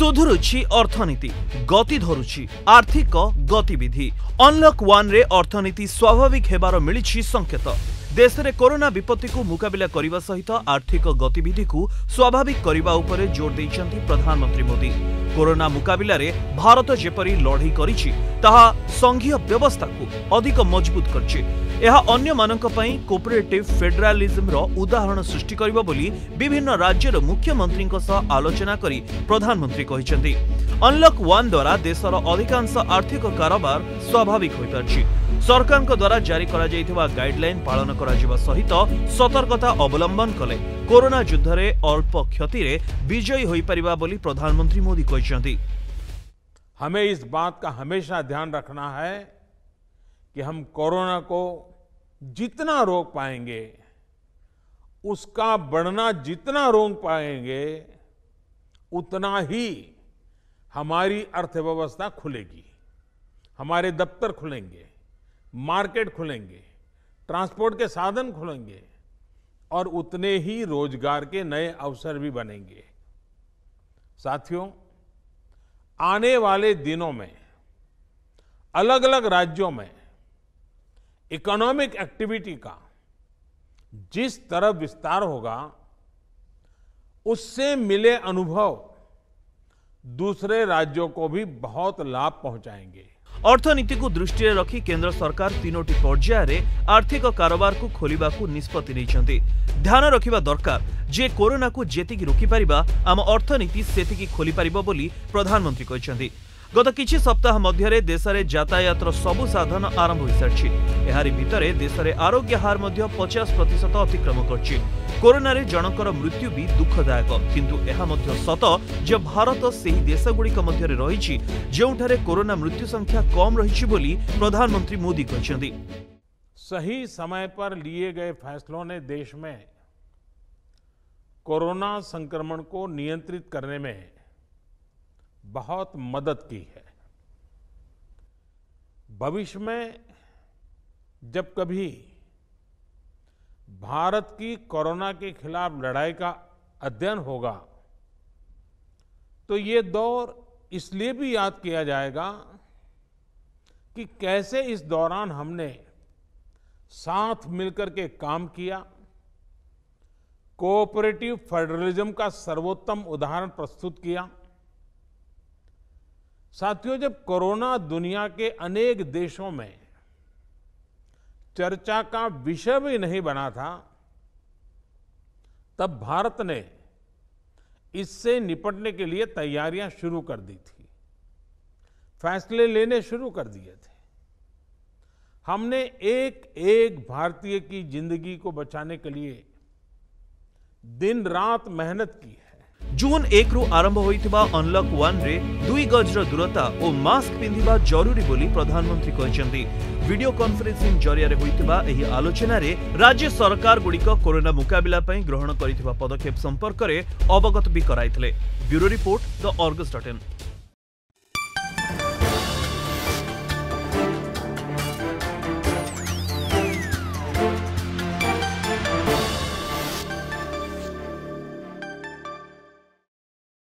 ସୁଧୁରୁଛି ଅର୍ଥନୀତି ଗତି ଧରୁଛି ଆର୍ଥିକ ଗତିବିଧି ଅନଲକ୍ ୱାନ୍ରେ ଅର୍ଥନୀତି ସ୍ୱାଭାବିକ ହେବାର ମିଳିଛି ସଂକେତ। ଦେଶରେ କରୋନା ବିପତ୍ତିକୁ ମୁକାବିଲା କରିବା ସହିତ ଆର୍ଥିକ ଗତିବିଧିକୁ ସ୍ୱାଭାବିକ କରିବା ଉପରେ ଜୋର ଦେଇଛନ୍ତି ପ୍ରଧାନମନ୍ତ୍ରୀ ମୋଦି। କରୋନା ମୁକାବିଲାରେ ଭାରତ ଯେପରି ଲଢ଼େଇ କରିଛି ତାହା ସଂଘୀୟ ବ୍ୟବସ୍ଥାକୁ ଅଧିକ ମଜବୁତ କରିଛି। ଏହା ଅନ୍ୟମାନଙ୍କ ପାଇଁ କୋପରେଟିଭ୍ ଫେଡେରାଲିଜମର ଉଦାହରଣ ସୃଷ୍ଟି କରିବ ବୋଲି ବିଭିନ୍ନ ରାଜ୍ୟର ମୁଖ୍ୟମନ୍ତ୍ରୀଙ୍କ ସହ ଆଲୋଚନା କରି ପ୍ରଧାନମନ୍ତ୍ରୀ କହିଛନ୍ତି ଅନଲକ୍ ୱାନ୍ ଦ୍ୱାରା ଦେଶର ଅଧିକାଂଶ ଆର୍ଥିକ କାରବାର ସ୍ୱାଭାବିକ ହୋଇପାରିଛି ସରକାରଙ୍କ ଦ୍ୱାରା ଜାରି କରାଯାଇଥିବା ଗାଇଡ୍ଲାଇନ୍ ପାଳନ କରାଯିବା ସହିତ ସତର୍କତା ଅବଲମ୍ବନ କଲେ କରୋନା ଯୁଦ୍ଧରେ ଅଳ୍ପ କ୍ଷତିରେ ବିଜୟୀ ହୋଇପାରିବା ବୋଲି ପ୍ରଧାନମନ୍ତ୍ରୀ ମୋଦି କହିଛନ୍ତି हमें इस बात का हमेशा ध्यान रखना है कि हम कोरोना को जितना रोक पाएँगे, उसका बढ़ना जितना रोक पाएँगे, उतना ही हमारी अर्थव्यवस्था खुलेगी। हमारे दफ्तर खुलेंगे, मार्केट खुलेंगे, ट्रांसपोर्ट के साधन खुलेंगे, और उतने ही रोज़गार के नए अवसर भी बनेंगे। साथियों, आने वाले दिनों में अलग अलग राज्यों में इकोनॉमिक एक्टिविटी का जिस तरह विस्तार होगा उससे मिले अनुभव दूसरे राज्यों को भी बहुत लाभ पहुंचाएंगे ଅର୍ଥନୀତିକୁ ଦୃଷ୍ଟିରେ ରଖି କେନ୍ଦ୍ର ସରକାର ତିନୋଟି ପର୍ଯ୍ୟାୟରେ ଆର୍ଥିକ କାରବାରକୁ ଖୋଲିବାକୁ ନିଷ୍ପତ୍ତି ନେଇଛନ୍ତି ଧ୍ୟାନ ରଖିବା ଦରକାର ଯେ କରୋନାକୁ ଯେତିକି ରୋକିପାରିବା ଆମ ଅର୍ଥନୀତି ସେତିକି ଖୋଲିପାରିବ ବୋଲି ପ୍ରଧାନମନ୍ତ୍ରୀ କହିଛନ୍ତି गत कि सप्ताह मध्य देश में जातायातर सबु साधन आरंभ हो सारी भितर देश में आरोग्य हार पचास प्रतिशत अतिक्रम करोन जनकर मृत्यु भी दुखदायक किंतु यह सत जे भारत से ही देशगुड़े रही जोठे कोरोना मृत्यु संख्या कम रही प्रधानमंत्री मोदी कहते सही समय पर लिए गए फैसलों ने देश में कोरोना संक्रमण को नियंत्रित करने में बहुत मदद की है। भविष्य में जब कभी भारत की कोरोना के खिलाफ लड़ाई का अध्ययन होगा तो ये दौर इसलिए भी याद किया जाएगा कि कैसे इस दौरान हमने साथ मिलकर के काम किया। कोऑपरेटिव फेडरलिज्म का सर्वोत्तम उदाहरण प्रस्तुत किया। साथियों, जब कोरोना दुनिया के अनेक देशों में चर्चा का विषय भी नहीं बना था, तब भारत ने इससे निपटने के लिए तैयारियाँ शुरू कर दी थी। फैसले लेने शुरू कर दिए थे। हमने एक एक भारतीय की ज़िंदगी को बचाने के लिए दिन रात मेहनत की है। ଜୁନ୍ ଏକରୁ ଆରମ୍ଭ ହୋଇଥିବା ଅନଲକ୍ ୱାନ୍ରେ ଦୁଇ ଗଜର ଦୂରତା ଓ ମାସ୍କ ପିନ୍ଧିବା ଜରୁରୀ ବୋଲି ପ୍ରଧାନମନ୍ତ୍ରୀ କହିଛନ୍ତି। ଭିଡିଓ କନଫରେନ୍ସିଂ ଜରିଆରେ ହୋଇଥିବା ଏହି ଆଲୋଚନାରେ ରାଜ୍ୟ ସରକାରଗୁଡ଼ିକ କରୋନା ମୁକାବିଲା ପାଇଁ ଗ୍ରହଣ କରିଥିବା ପଦକ୍ଷେପ ସମ୍ପର୍କରେ ଅବଗତ ବି କରାଇଥିଲେ। Bureau report the Argus dot in.